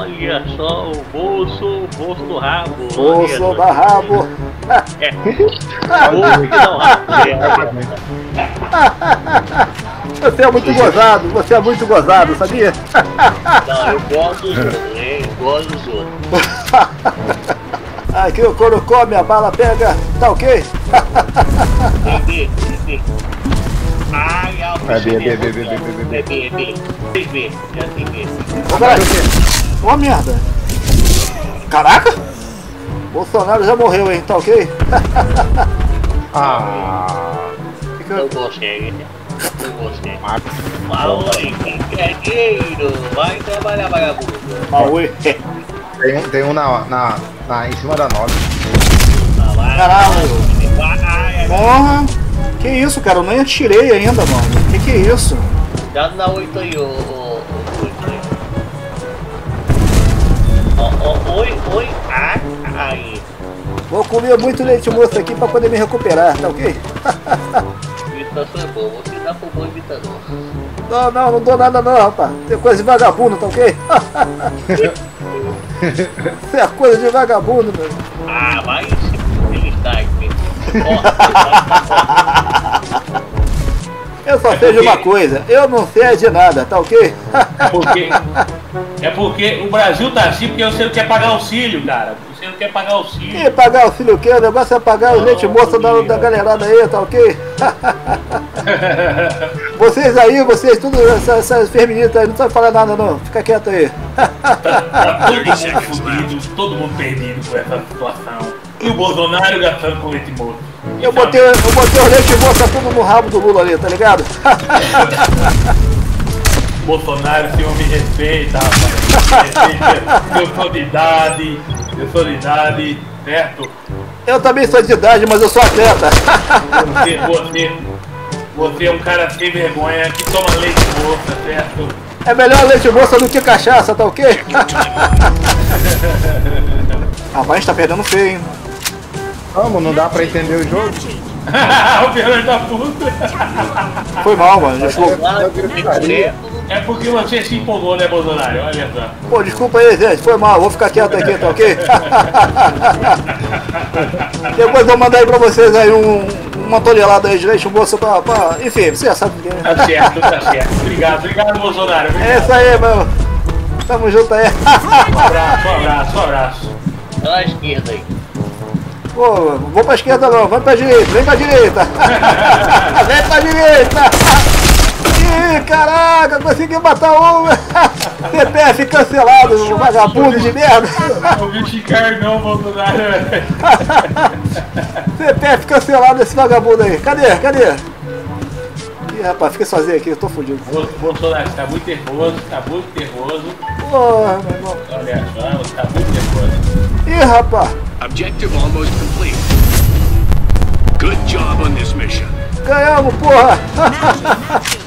Olha só o bolso, o bolso do rabo. Bolso só. rabo. É. Bolso que não rabo. Você é muito gozado, você é muito gozado, sabia? Não, eu gosto dos outros, hein? Eu gosto dos outros. Aqui o couro come, a bala pega, tá ok? Bebê, bebê. Ai, a É B, B, B, B, B, B, B. Bebê, bebê. Bebê, Ó merda. Caraca! Bolsonaro já morreu, hein? Tá ok? Ah, Fica- consegue. Não consegue. Max. Maui, dinheiro. Vai trabalhar, vagabundo. Maui. Tem um, tem um na, na, na, em cima da nota. Vai, Caralho. Porra! Que isso, cara? Eu nem atirei ainda, mano. Que que é isso? Dá na 8 aí, ô, oi, oi, aí. Vou comer muito leite moço aqui pra poder me recuperar, tá ok? Imitação é boa, você dá pro bom imitador. Não, não, não dou nada não, rapaz. Tem coisa de vagabundo, tá ok? Isso é coisa de vagabundo, meu. Ah, se ele está aqui. Eu só sei de uma coisa, eu não sei de nada, tá ok? Porque, é porque o Brasil tá assim porque você não quer pagar auxílio, cara. Você não quer pagar auxílio. E pagar o filho o quê? O negócio é pagar o leite moço da, da galerada aí, tá ok? vocês aí, vocês, tudo, essas, essas feminitas aí, não sabem falar nada não, fica quieto aí. Tá todo mundo fudido, todo mundo perdido com essa situação. E o Bolsonaro gastando com leite moço. Eu botei, eu botei o leite moço tudo no rabo do Lula ali, tá ligado? Bolsonaro, senhor me respeita, rapaz. Me respeita. Eu sou de idade, eu sou de idade, certo? Eu também sou de idade, mas eu sou atleta. Você, você, você é um cara sem vergonha que toma leite moça, certo? É melhor leite moça do que cachaça, tá ok? Rapaz, a gente tá perdendo feio, hein? Vamos, não dá pra entender o jogo? o Fernando da puta. Foi mal, mano. Claro, gritaria. É porque você se empolgou, né, Bolsonaro? Olha só. Pô, desculpa aí, gente. Foi mal. Vou ficar quieto aqui, tá ok? Depois eu mandar aí pra vocês aí um, uma tonelada aí de leite moço pra, pra... Enfim, você já sabe o que é. Tá certo, tá certo. Obrigado, obrigado, Bolsonaro. É Obrigado. isso aí, meu. Tamo junto aí. Um abraço, um abraço, um abraço. Olha a esquerda aí. Pô, vou pra esquerda não, vai pra direita, vem pra direita. vem pra direita. Caraca, consegui matar um. CPF cancelado, vagabundo de merda. Não vi Chicar não, Bolsonaro. CPF cancelado esse vagabundo aí. Cadê? Cadê? Ih, rapaz, fiquei sozinho aqui, eu tô fudido. Bol- Bolsonaro, você tá muito nervoso, tá muito nervoso. Porra, meu irmão. Olha só, você tá muito nervoso. Ih, rapaz, Objective almost complete. Good job on this mission. ganhamos, porra.